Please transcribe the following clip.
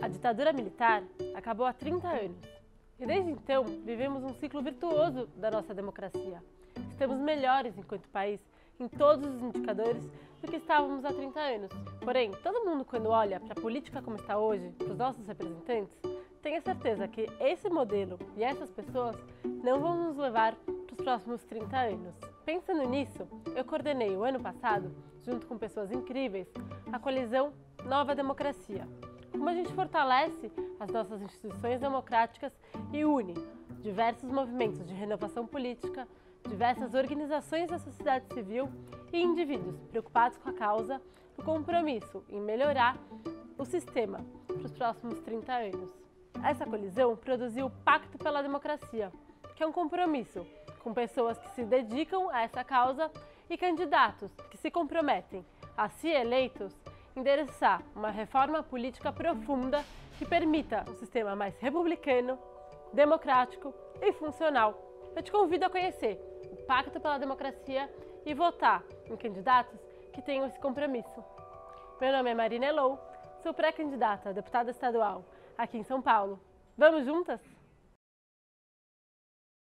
A ditadura militar acabou há 30 anos e desde então vivemos um ciclo virtuoso da nossa democracia. Estamos melhores enquanto país em todos os indicadores do que estávamos há 30 anos. Porém, todo mundo quando olha para a política como está hoje, para os nossos representantes, tenha certeza que esse modelo e essas pessoas não vão nos levar para os próximos 30 anos. Pensando nisso, eu coordenei o ano passado, junto com pessoas incríveis, a colisão Nova Democracia. Como a gente fortalece as nossas instituições democráticas e une diversos movimentos de renovação política, diversas organizações da sociedade civil e indivíduos preocupados com a causa do compromisso em melhorar o sistema para os próximos 30 anos. Essa colisão produziu o Pacto pela Democracia, que é um compromisso com pessoas que se dedicam a essa causa e candidatos que se comprometem a, se eleitos, endereçar uma reforma política profunda que permita um sistema mais republicano, democrático e funcional. Eu te convido a conhecer o Pacto pela Democracia e votar em candidatos que tenham esse compromisso. Meu nome é Marina Elou, sou pré-candidata a deputada estadual aqui em São Paulo. Vamos juntas?